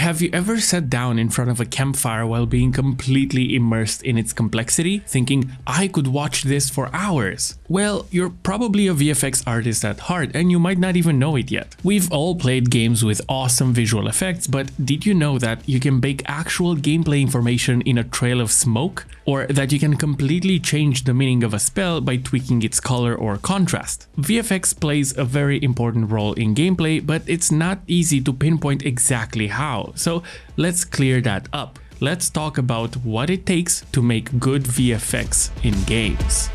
have you ever sat down in front of a campfire while being completely immersed in its complexity, thinking, I could watch this for hours? Well, you're probably a VFX artist at heart and you might not even know it yet. We've all played games with awesome visual effects, but did you know that you can bake actual gameplay information in a trail of smoke? Or that you can completely change the meaning of a spell by tweaking its color or contrast? VFX plays a very important role in gameplay, but it's not easy to pinpoint exactly how, so let's clear that up. Let's talk about what it takes to make good VFX in games.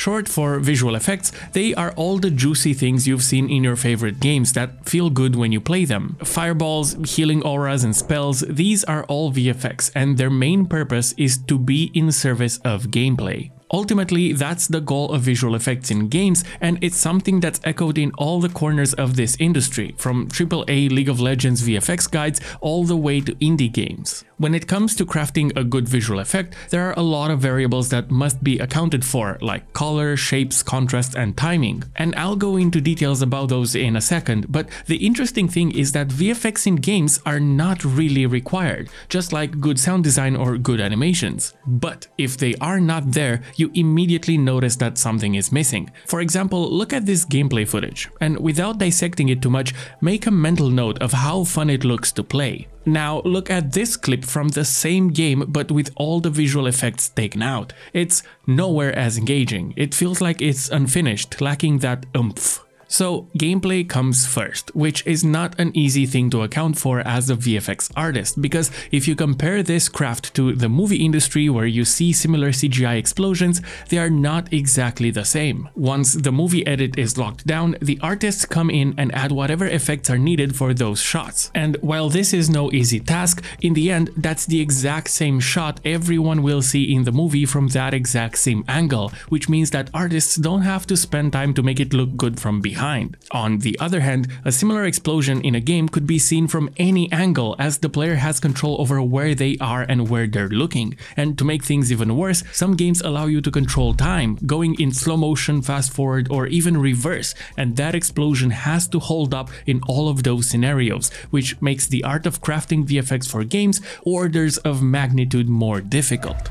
Short for visual effects, they are all the juicy things you've seen in your favorite games that feel good when you play them. Fireballs, healing auras and spells, these are all VFX and their main purpose is to be in service of gameplay. Ultimately, that's the goal of visual effects in games, and it's something that's echoed in all the corners of this industry, from AAA League of Legends VFX guides all the way to indie games. When it comes to crafting a good visual effect, there are a lot of variables that must be accounted for, like color, shapes, contrast, and timing. And I'll go into details about those in a second, but the interesting thing is that VFX in games are not really required, just like good sound design or good animations. But if they are not there, you immediately notice that something is missing. For example, look at this gameplay footage, and without dissecting it too much, make a mental note of how fun it looks to play. Now look at this clip from the same game but with all the visual effects taken out. It's nowhere as engaging, it feels like it's unfinished, lacking that oomph. So gameplay comes first, which is not an easy thing to account for as a VFX artist, because if you compare this craft to the movie industry where you see similar CGI explosions, they are not exactly the same. Once the movie edit is locked down, the artists come in and add whatever effects are needed for those shots. And while this is no easy task, in the end that's the exact same shot everyone will see in the movie from that exact same angle, which means that artists don't have to spend time to make it look good from behind behind. On the other hand, a similar explosion in a game could be seen from any angle as the player has control over where they are and where they're looking. And to make things even worse, some games allow you to control time, going in slow motion, fast forward, or even reverse, and that explosion has to hold up in all of those scenarios, which makes the art of crafting VFX for games orders of magnitude more difficult.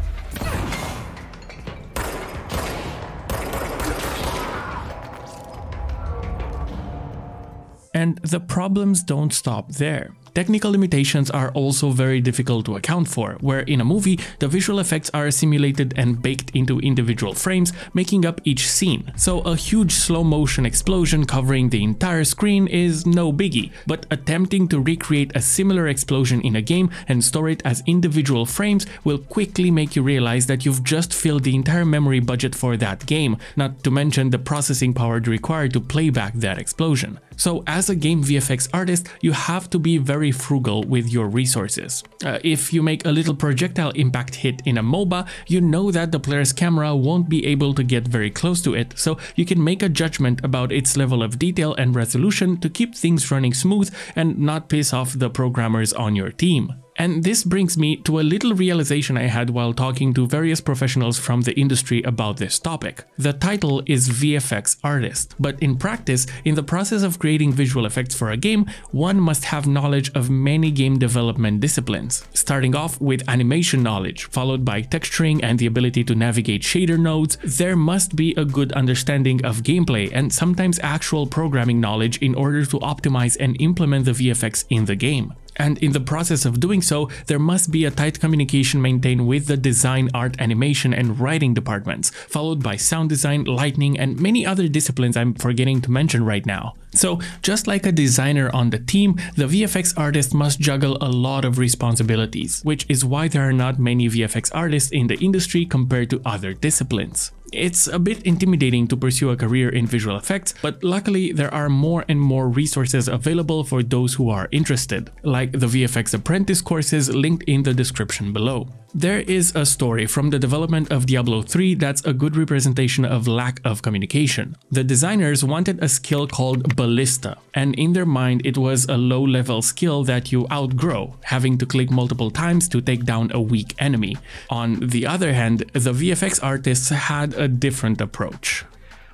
And the problems don't stop there. Technical limitations are also very difficult to account for, where in a movie, the visual effects are simulated and baked into individual frames, making up each scene. So a huge slow motion explosion covering the entire screen is no biggie, but attempting to recreate a similar explosion in a game and store it as individual frames will quickly make you realize that you've just filled the entire memory budget for that game, not to mention the processing power required to play back that explosion. So as a game VFX artist, you have to be very frugal with your resources. Uh, if you make a little projectile impact hit in a MOBA, you know that the player's camera won't be able to get very close to it, so you can make a judgment about its level of detail and resolution to keep things running smooth and not piss off the programmers on your team. And this brings me to a little realization I had while talking to various professionals from the industry about this topic. The title is VFX artist, but in practice, in the process of creating visual effects for a game, one must have knowledge of many game development disciplines, starting off with animation knowledge, followed by texturing and the ability to navigate shader nodes. There must be a good understanding of gameplay and sometimes actual programming knowledge in order to optimize and implement the VFX in the game and in the process of doing so, there must be a tight communication maintained with the design, art, animation, and writing departments, followed by sound design, lighting, and many other disciplines I'm forgetting to mention right now. So, just like a designer on the team, the VFX artist must juggle a lot of responsibilities, which is why there are not many VFX artists in the industry compared to other disciplines. It's a bit intimidating to pursue a career in visual effects, but luckily there are more and more resources available for those who are interested, like the VFX Apprentice courses linked in the description below. There is a story from the development of Diablo 3 that's a good representation of lack of communication. The designers wanted a skill called Ballista, and in their mind it was a low-level skill that you outgrow, having to click multiple times to take down a weak enemy. On the other hand, the VFX artists had a different approach.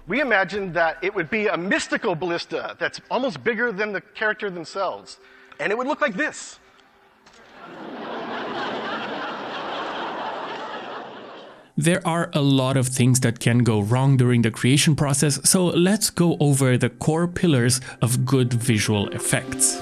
we imagined that it would be a mystical ballista that's almost bigger than the character themselves. And it would look like this. There are a lot of things that can go wrong during the creation process, so let's go over the core pillars of good visual effects.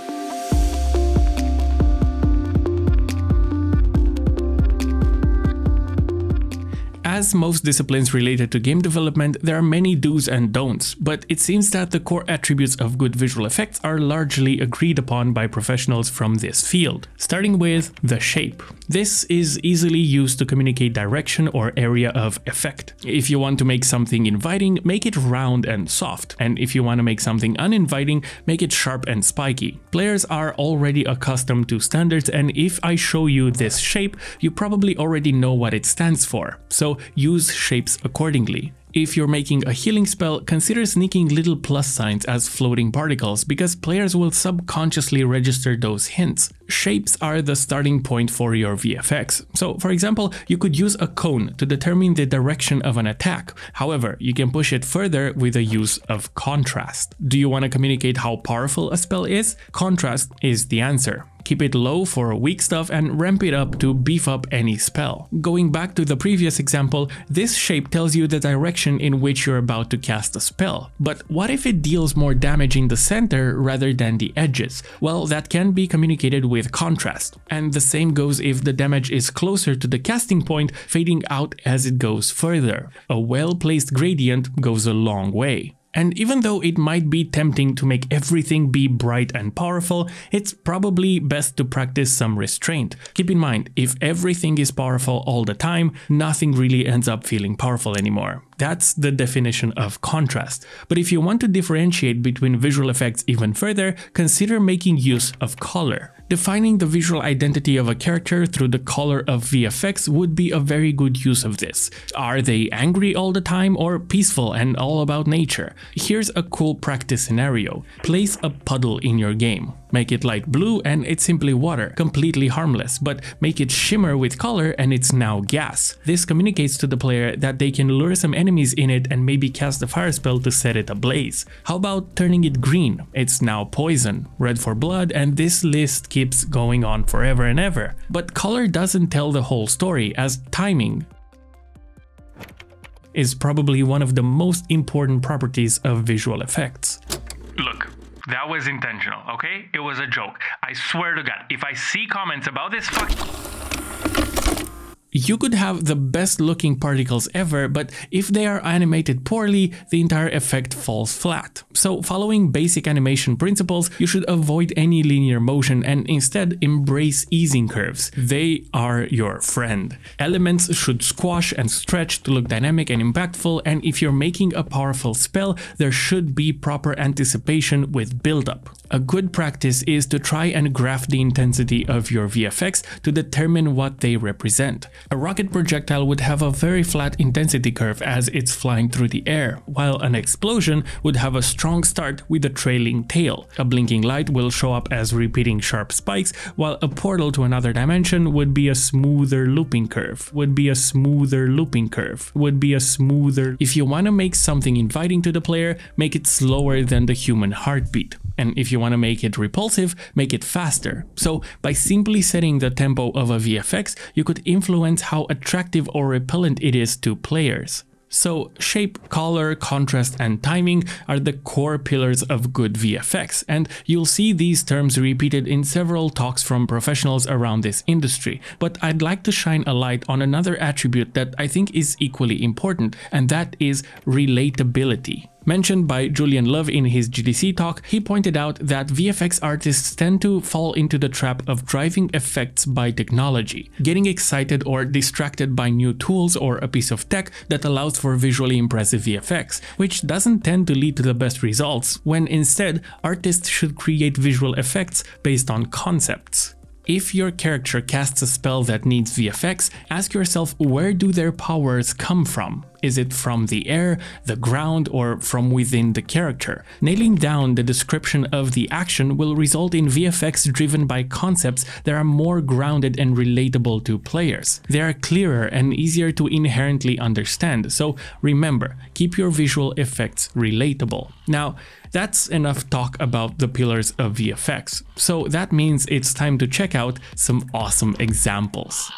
As most disciplines related to game development, there are many do's and don'ts, but it seems that the core attributes of good visual effects are largely agreed upon by professionals from this field. Starting with the shape. This is easily used to communicate direction or area of effect. If you want to make something inviting, make it round and soft, and if you want to make something uninviting, make it sharp and spiky. Players are already accustomed to standards and if I show you this shape, you probably already know what it stands for. So use shapes accordingly. If you're making a healing spell, consider sneaking little plus signs as floating particles because players will subconsciously register those hints. Shapes are the starting point for your VFX. So for example, you could use a cone to determine the direction of an attack. However, you can push it further with the use of contrast. Do you want to communicate how powerful a spell is? Contrast is the answer keep it low for weak stuff and ramp it up to beef up any spell. Going back to the previous example, this shape tells you the direction in which you're about to cast a spell. But what if it deals more damage in the center rather than the edges? Well, that can be communicated with contrast. And the same goes if the damage is closer to the casting point, fading out as it goes further. A well-placed gradient goes a long way. And even though it might be tempting to make everything be bright and powerful, it's probably best to practice some restraint. Keep in mind, if everything is powerful all the time, nothing really ends up feeling powerful anymore. That's the definition of contrast. But if you want to differentiate between visual effects even further, consider making use of color. Defining the visual identity of a character through the color of VFX would be a very good use of this. Are they angry all the time or peaceful and all about nature? Here's a cool practice scenario. Place a puddle in your game. Make it light blue and it's simply water, completely harmless, but make it shimmer with color and it's now gas. This communicates to the player that they can lure some enemies in it and maybe cast a fire spell to set it ablaze. How about turning it green? It's now poison, red for blood, and this list keeps going on forever and ever. But color doesn't tell the whole story as timing is probably one of the most important properties of visual effects. Look, that was intentional, okay? It was a joke. I swear to God, if I see comments about this fuck you could have the best looking particles ever, but if they are animated poorly, the entire effect falls flat. So following basic animation principles, you should avoid any linear motion and instead embrace easing curves. They are your friend. Elements should squash and stretch to look dynamic and impactful, and if you're making a powerful spell, there should be proper anticipation with build-up. A good practice is to try and graph the intensity of your VFX to determine what they represent. A rocket projectile would have a very flat intensity curve as it's flying through the air, while an explosion would have a strong start with a trailing tail. A blinking light will show up as repeating sharp spikes, while a portal to another dimension would be a smoother looping curve, would be a smoother looping curve, would be a smoother... If you want to make something inviting to the player, make it slower than the human heartbeat. And if you want to make it repulsive, make it faster. So by simply setting the tempo of a VFX, you could influence how attractive or repellent it is to players. So shape, color, contrast and timing are the core pillars of good VFX and you'll see these terms repeated in several talks from professionals around this industry. But I'd like to shine a light on another attribute that I think is equally important and that is relatability. Mentioned by Julian Love in his GDC talk, he pointed out that VFX artists tend to fall into the trap of driving effects by technology, getting excited or distracted by new tools or a piece of tech that allows for visually impressive VFX, which doesn't tend to lead to the best results, when instead artists should create visual effects based on concepts. If your character casts a spell that needs VFX, ask yourself where do their powers come from? Is it from the air, the ground, or from within the character? Nailing down the description of the action will result in VFX driven by concepts that are more grounded and relatable to players. They are clearer and easier to inherently understand, so remember, keep your visual effects relatable. Now, that's enough talk about the pillars of VFX, so that means it's time to check out some awesome examples.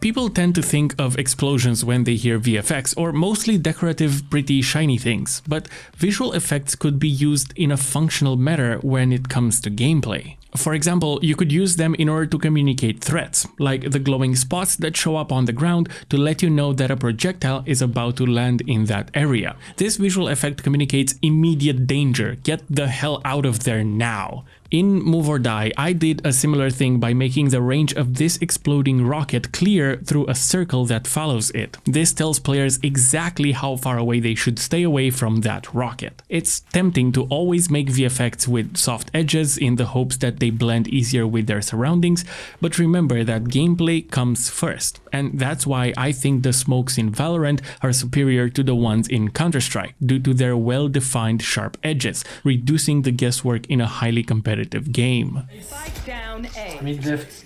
People tend to think of explosions when they hear VFX, or mostly decorative, pretty shiny things, but visual effects could be used in a functional manner when it comes to gameplay. For example, you could use them in order to communicate threats, like the glowing spots that show up on the ground to let you know that a projectile is about to land in that area. This visual effect communicates immediate danger, get the hell out of there now. In Move or Die, I did a similar thing by making the range of this exploding rocket clear through a circle that follows it. This tells players exactly how far away they should stay away from that rocket. It's tempting to always make VFX with soft edges in the hopes that they blend easier with their surroundings, but remember that gameplay comes first, and that's why I think the smokes in Valorant are superior to the ones in Counter-Strike due to their well-defined sharp edges, reducing the guesswork in a highly competitive competitive game. Down A.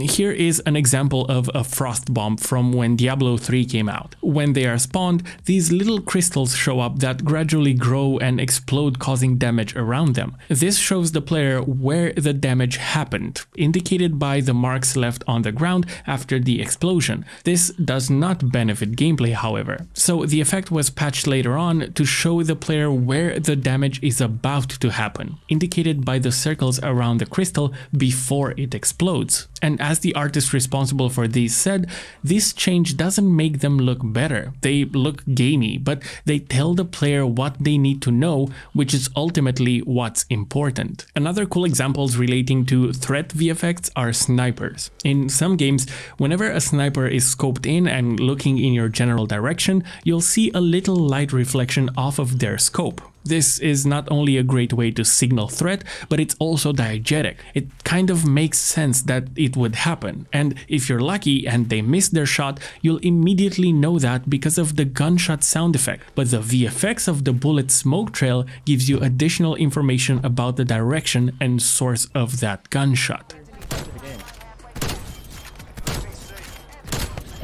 Here is an example of a frost bomb from when Diablo 3 came out. When they are spawned, these little crystals show up that gradually grow and explode causing damage around them. This shows the player where the damage happened, indicated by the marks left on the ground after the explosion. This does not benefit gameplay however, so the effect was patched later on to show the player where the damage is about to happen, indicated by the circles around the crystal before it explodes. And as the artist responsible for these said, this change doesn't make them look better. They look gamey, but they tell the player what they need to know, which is ultimately what's important. Another cool examples relating to threat VFX are snipers. In some games, whenever a sniper is scoped in and looking in your general direction, you'll see a little light reflection off of their scope. This is not only a great way to signal threat, but it's also diegetic. It kind of makes sense that it would happen, and if you're lucky and they miss their shot, you'll immediately know that because of the gunshot sound effect. But the VFX of the bullet smoke trail gives you additional information about the direction and source of that gunshot.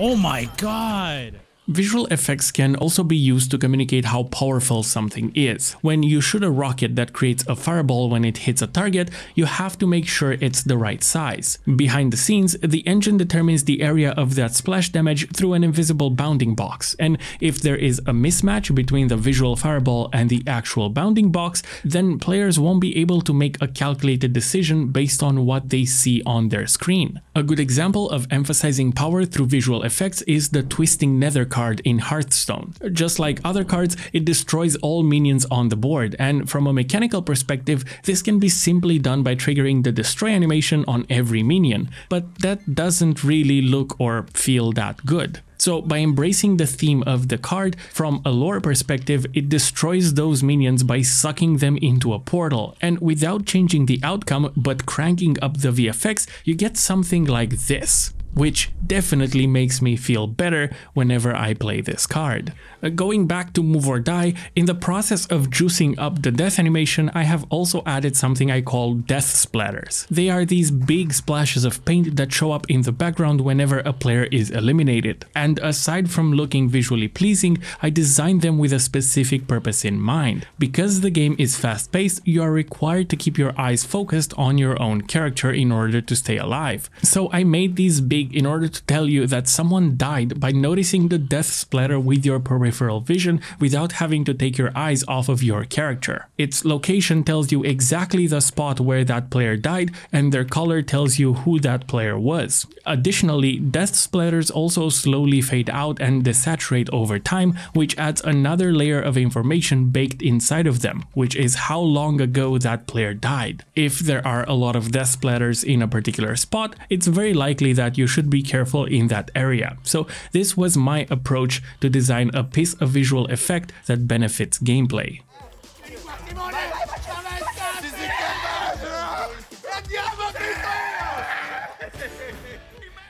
Oh my god! Visual effects can also be used to communicate how powerful something is. When you shoot a rocket that creates a fireball when it hits a target, you have to make sure it's the right size. Behind the scenes, the engine determines the area of that splash damage through an invisible bounding box, and if there is a mismatch between the visual fireball and the actual bounding box, then players won't be able to make a calculated decision based on what they see on their screen. A good example of emphasizing power through visual effects is the twisting nether card in Hearthstone. Just like other cards, it destroys all minions on the board, and from a mechanical perspective, this can be simply done by triggering the destroy animation on every minion, but that doesn't really look or feel that good. So by embracing the theme of the card, from a lore perspective, it destroys those minions by sucking them into a portal, and without changing the outcome but cranking up the VFX, you get something like this which definitely makes me feel better whenever I play this card. Uh, going back to Move or Die, in the process of juicing up the death animation, I have also added something I call death splatters. They are these big splashes of paint that show up in the background whenever a player is eliminated, and aside from looking visually pleasing, I designed them with a specific purpose in mind. Because the game is fast paced, you are required to keep your eyes focused on your own character in order to stay alive. So I made these big in order to tell you that someone died by noticing the death splatter with your peripheral vision without having to take your eyes off of your character. Its location tells you exactly the spot where that player died and their color tells you who that player was. Additionally, death splatters also slowly fade out and desaturate over time, which adds another layer of information baked inside of them, which is how long ago that player died. If there are a lot of death splatters in a particular spot, it's very likely that you should be careful in that area. So this was my approach to design a piece of visual effect that benefits gameplay.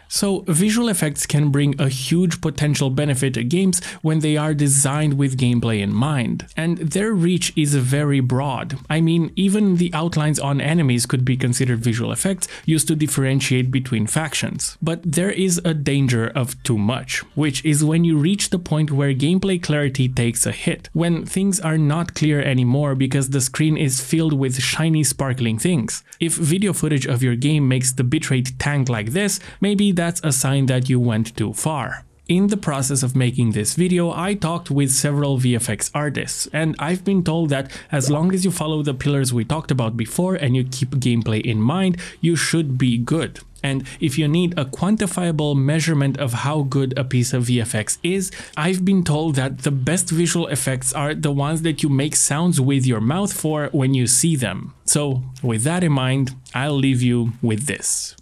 So, visual effects can bring a huge potential benefit to games when they are designed with gameplay in mind, and their reach is very broad. I mean, even the outlines on enemies could be considered visual effects used to differentiate between factions. But there is a danger of too much, which is when you reach the point where gameplay clarity takes a hit, when things are not clear anymore because the screen is filled with shiny sparkling things. If video footage of your game makes the bitrate tank like this, maybe that's a sign that you went too far. In the process of making this video, I talked with several VFX artists, and I've been told that as long as you follow the pillars we talked about before and you keep gameplay in mind, you should be good. And if you need a quantifiable measurement of how good a piece of VFX is, I've been told that the best visual effects are the ones that you make sounds with your mouth for when you see them. So, with that in mind, I'll leave you with this.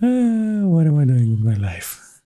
Uh, what am I doing with my life?